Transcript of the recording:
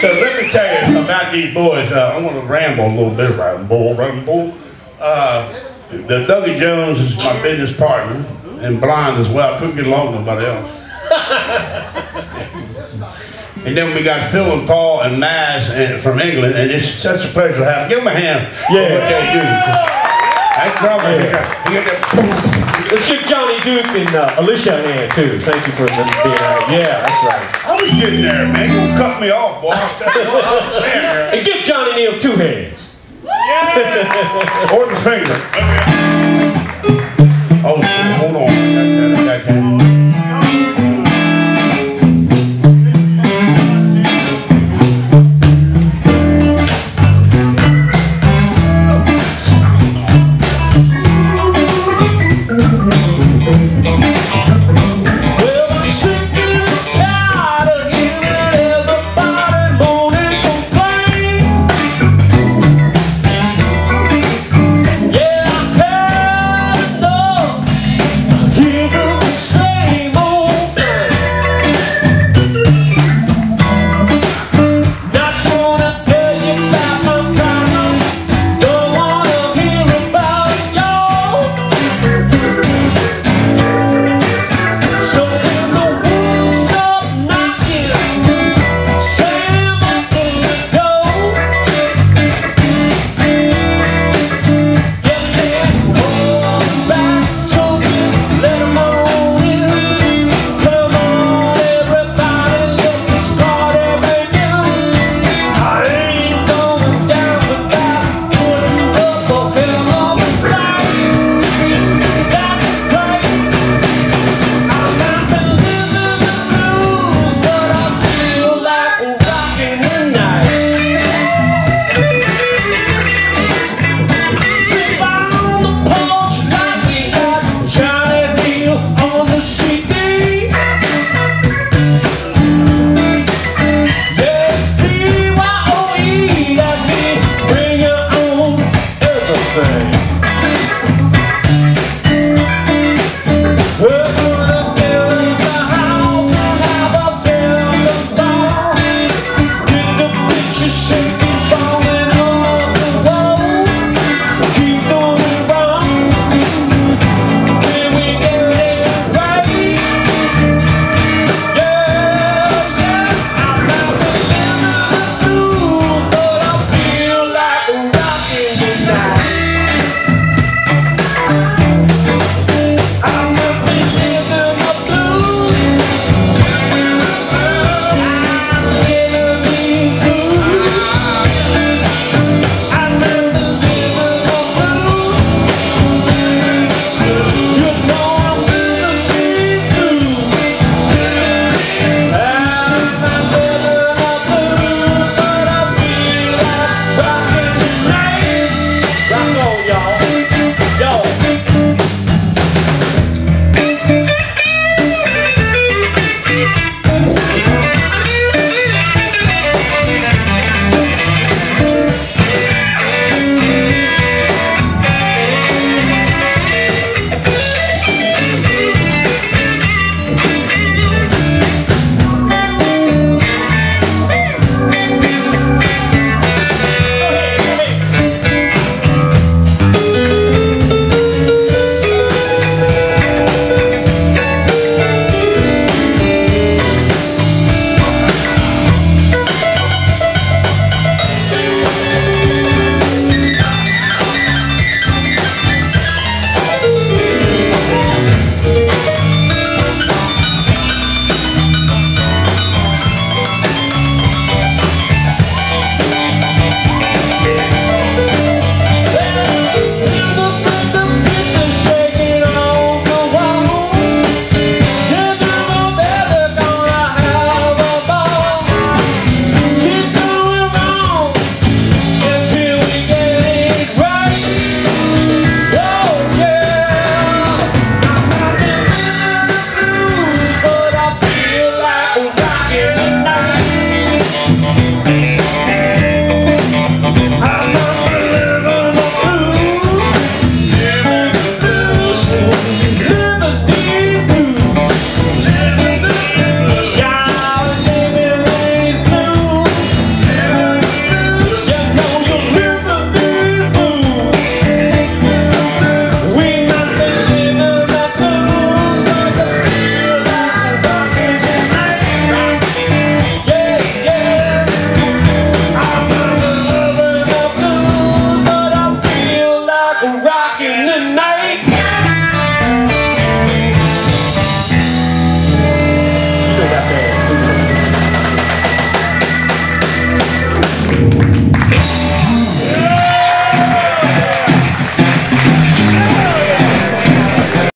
So let me tell you about these boys. Uh, I want to ramble a little bit. Bull, ramble. Uh, the Dougie Jones is my business partner and blind as well. I couldn't get along with nobody else. and then we got Phil and Paul and Maz and, from England, and it's such a pleasure to have them. Give them a hand for Yeah. what they do. That drummer, he got, he got that. Let's give Johnny Duke and uh, Alicia a hand too. Thank you for being out. Yeah, that's right. I was getting there, man. You gonna cut me off, boy. I. And give Johnny Neel two hands. Yeah. Or the finger. Oh, hold on.